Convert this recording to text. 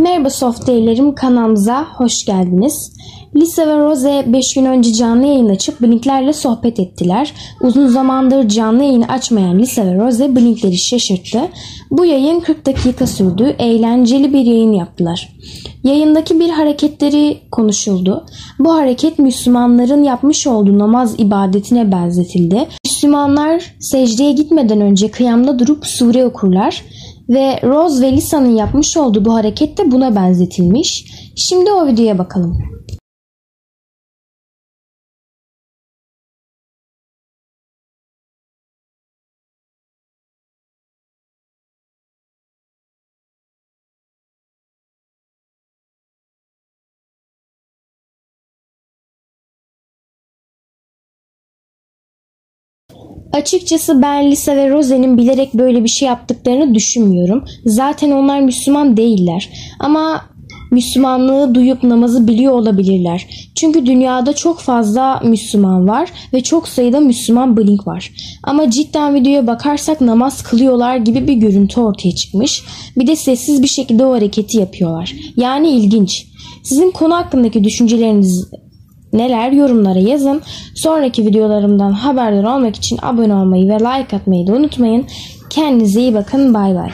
Merhaba soft day'lerim kanalımıza hoş geldiniz. Lisa ve Rose 5 gün önce canlı yayın açıp Blink'lerle sohbet ettiler. Uzun zamandır canlı yayını açmayan Lisa ve Rose Blink'leri şaşırttı. Bu yayın 40 dakika sürdü. Eğlenceli bir yayın yaptılar. Yayındaki bir hareketleri konuşuldu. Bu hareket Müslümanların yapmış olduğu namaz ibadetine benzetildi. Müslümanlar secdeye gitmeden önce kıyamda durup sure okurlar ve Rose ve Lisa'nın yapmış olduğu bu hareket de buna benzetilmiş. Şimdi o videoya bakalım. Açıkçası ben Lisa ve Rose'nin bilerek böyle bir şey yaptıklarını düşünmüyorum. Zaten onlar Müslüman değiller. Ama Müslümanlığı duyup namazı biliyor olabilirler. Çünkü dünyada çok fazla Müslüman var ve çok sayıda Müslüman blink var. Ama cidden videoya bakarsak namaz kılıyorlar gibi bir görüntü ortaya çıkmış. Bir de sessiz bir şekilde o hareketi yapıyorlar. Yani ilginç. Sizin konu hakkındaki düşünceleriniz neler yorumlara yazın. Sonraki videolarımdan haberdar olmak için abone olmayı ve like atmayı da unutmayın. Kendinize iyi bakın. Bay bay.